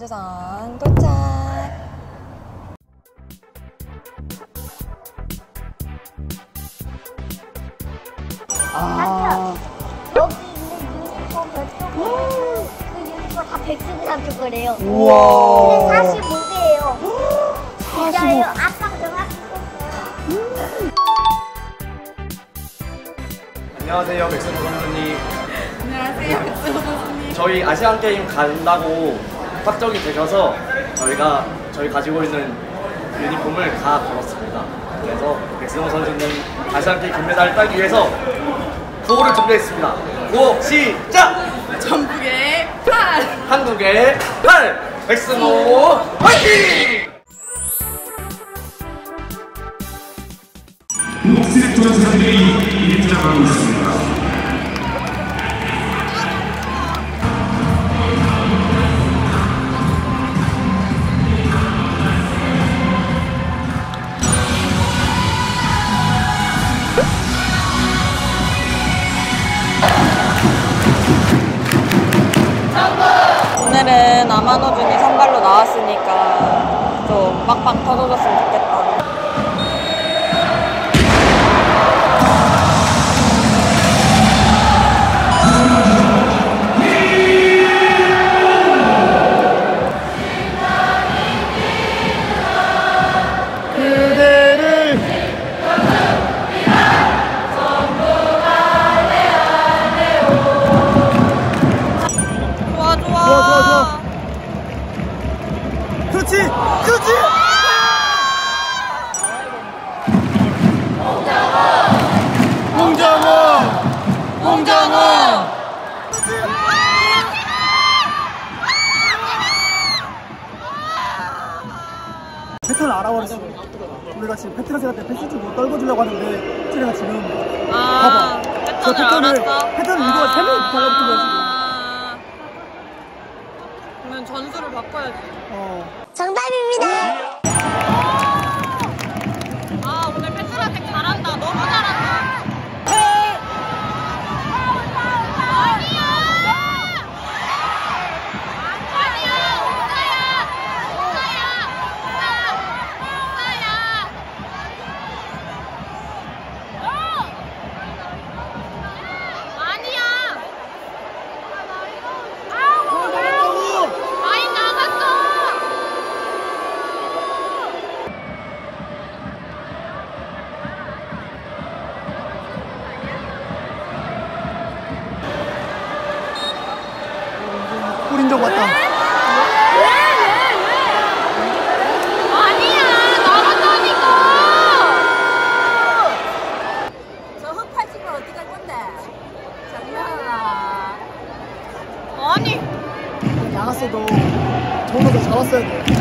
선주선 도착. 아, 여기 있는 유니폼 몇쪽 그 유니폼 다 백승산 거래요. 우와. 근데 45개예요. 진짜예요. 아빠 정확히 썼어요. 안녕하세요, 백승호 선수님. 안녕하세요, 백승호 선수님. 저희 아시안 게임 간다고 확정이 되셔서 저희가 저희 가지고 있는 유니폼을 다 걸었습니다. 그래서 백승호 선수님 아시안 게임 금메달을 따기 위해서 구호를 준비했습니다. 구호 시작! 전국의 팔! 한국의 팔 백승호 화이팅! 녹색 도전사들이 입장하고 있습니다. 오늘은 아마노준이 선발로 나왔으니까 좀 빵빵 터져줬으면 좋겠다. 그렇지, 그렇지. 홍정호, 홍정호. 패턴을 알아버렸어. 우리가 지금 패트라스한테 패스트 못 떨궈주려고 하는데 쟤네가 지금 아, 봐봐. 저 패턴을 패턴을- 알았어. 패턴을 이거 세 명이 달라붙은 거야, 지금. 전술을 바꿔야지. 어. 정답입니다. 정우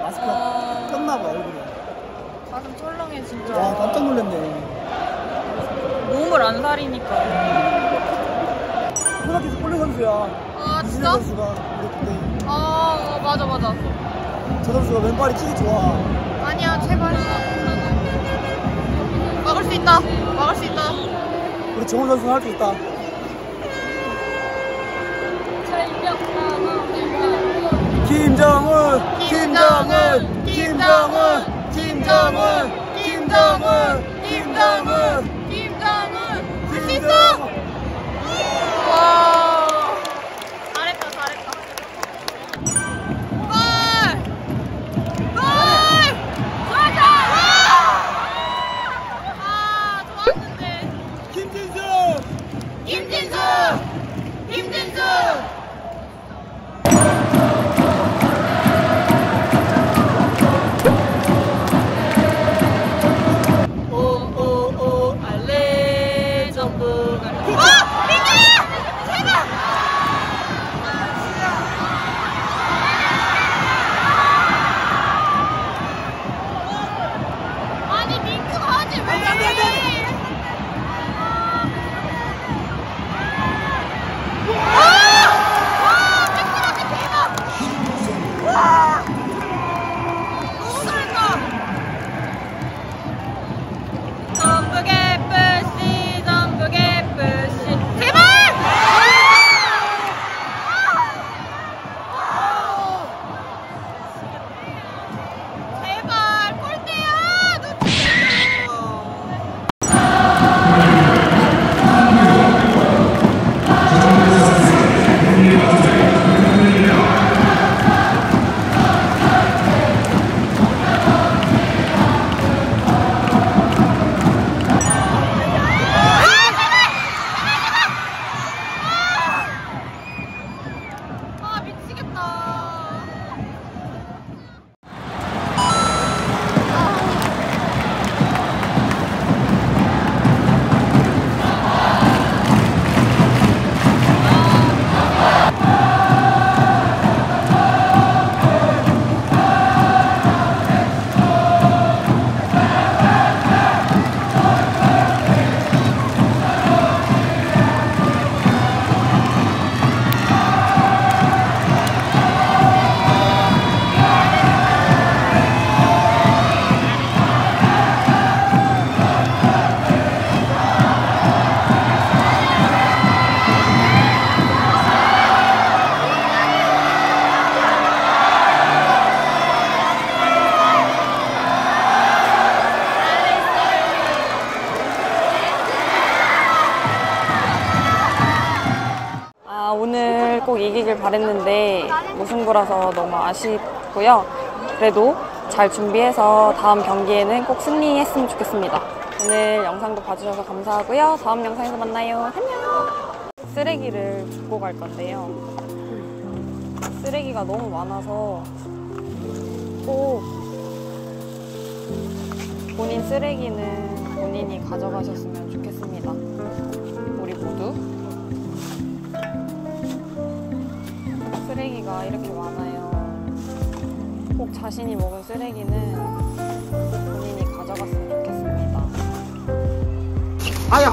마스크가 꼈나봐 얼굴에 가슴 썰렁해 진짜. 와 깜짝 놀랐네 몸을 안 사리니까. 코나키스 폴리 선수야 아 진짜? 선수가 우리 그때 아 어, 맞아 맞아. 저 선수가 왼발이 킥이 좋아 아니야 제발. 막을 수 있다. 막을 수 있다. 우리 정훈 선수 할수 있다 김정은 김정은 김정은 김정은 김정은 김정은 무승부라서 너무 아쉽고요. 그래도 잘 준비해서 다음 경기에는 꼭 승리했으면 좋겠습니다. 오늘 영상도 봐주셔서 감사하고요. 다음 영상에서 만나요. 안녕! 쓰레기를 줍고 갈 건데요. 쓰레기가 너무 많아서 꼭 본인 쓰레기는 본인이 가져가셨으면 좋겠습니다. 우리 모두. 쓰레기가 이렇게. 꼭 자신이 먹은 쓰레기는 본인이 가져갔으면 좋겠습니다. 아야